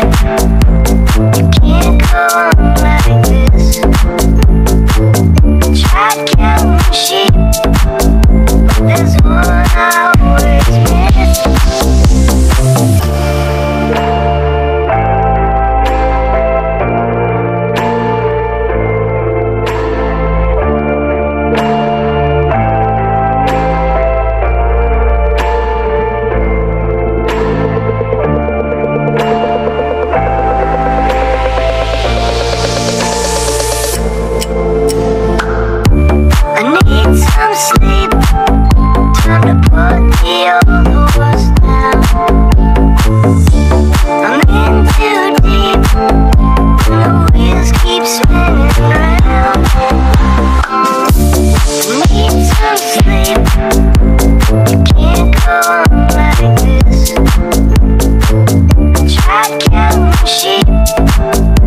Thank you. she